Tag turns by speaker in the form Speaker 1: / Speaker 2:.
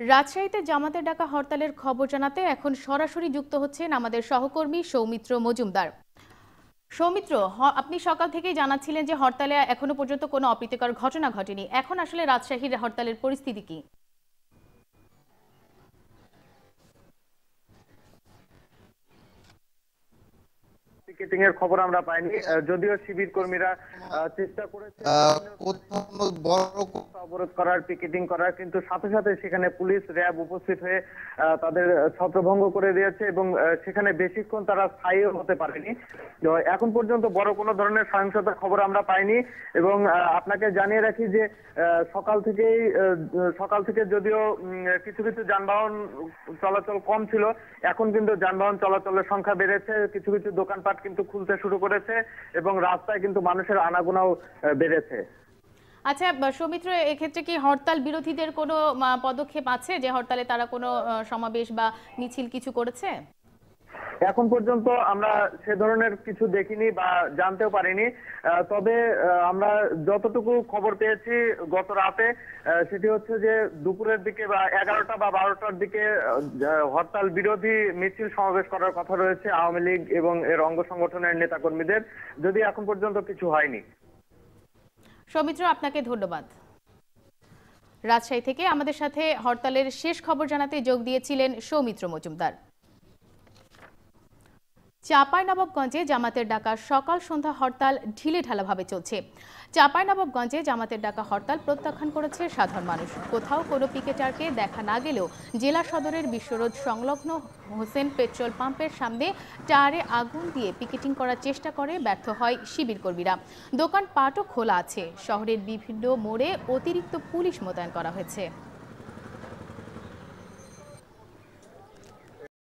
Speaker 1: রাজশাহীতে জামাতের ডাকা হরতালের খবর জানাতে এখন সরাসরি যুক্ত হচ্ছেন আমাদের সহকর্মী সৌমিত্র মজুমদার। সৌমিত্র আপনি সকাল থেকেই জানাচ্ছিলেন যে হরতালে এখনও পর্যন্ত কোনো অপ্রীতিকর ঘটনা ঘটেনি। এখন আসলে রাজশাহীর হরতালের পরিস্থিতি কি?
Speaker 2: পিকেটিং এর খবর আমরা পাইনি। যদিও শিবির কর্মীরা চেষ্টা করেছে।
Speaker 3: বড়
Speaker 2: অবরোধ করার, পিকেটিং করার, কিন্তু সাথে সাথে সেখানে পুলিশ, র্যাব উপস্থিত হয়ে তাদের ছত্রভঙ্গ করে দিয়েছে এবং সেখানে বেশিক্ষণ তারা স্থায়ী হতে পারেনি। এখন পর্যন্ত বড় কোনো ধরনের সহিংসতার খবর আমরা পাইনি এবং আপনাকে জানিয়ে রাখি যে সকাল থেকেই সকাল থেকে যদিও কিছু কিছু যানবাহন চলাচল কম ছিল, এখন কিন্তু যানবাহন চলাচলের সংখ্যা বেড়েছে, কিছু কিছু দোকানপাট কিন্তু খুলতে শুরু করেছে এবং রাস্তায় কিন্তু মানুষের আনাগোনাও বেড়েছে।
Speaker 1: আচ্ছা সৌমিত্র, এক্ষেত্রে কি হরতাল বিরোধীদের কোনো পদক্ষেপ আছে যে হরতালে তারা কোনো সমাবেশ বা মিছিল কিছু করেছে?
Speaker 2: এখন পর্যন্ত আমরা সে ধরনের কিছু দেখিনি বা জানতেও পারিনি। তবে আমরা যতটুকু খবর পেয়েছি গত রাতে সেটি হচ্ছে যে দুপুরের দিকে বা এগারোটা বা বারোটার দিকে হরতাল বিরোধী মিছিল সমাবেশ করার কথা রয়েছে আওয়ামী লীগ এবং এর অঙ্গ সংগঠনের নেতাকর্মীদের। যদি এখন পর্যন্ত কিছু হয়নি।
Speaker 1: সৌমিত্র, আপনাকে ধন্যবাদ। রাজশাহী থেকে আমাদের সাথে হরতালের শেষ খবর জানাতে যোগ দিয়েছিলেন সৌমিত্র মজুমদার। চাঁপাইনবাবগঞ্জে জামাতের ডাকা সকাল সন্ধ্যা হরতাল ঢিলে ঢালাভাবে চলছে। চাঁপাইনবাবগঞ্জে জামাতের ডাকা হরতাল প্রত্যাখ্যান করেছে সাধারণ মানুষ। কোথাও কোনো পিকেটারকে দেখা না গেলেও জেলা সদরের বিশ্বরোড সংলগ্ন হোসেন পেট্রোল পাম্পের সামনে টায়ারে আগুন দিয়ে পিকেটিং করার চেষ্টা করে, ব্যর্থ হয় শিবির কর্মীরা। দোকান পাটও খোলা আছে। শহরের বিভিন্ন মোড়ে অতিরিক্ত পুলিশ মোতায়েন করা হয়েছে।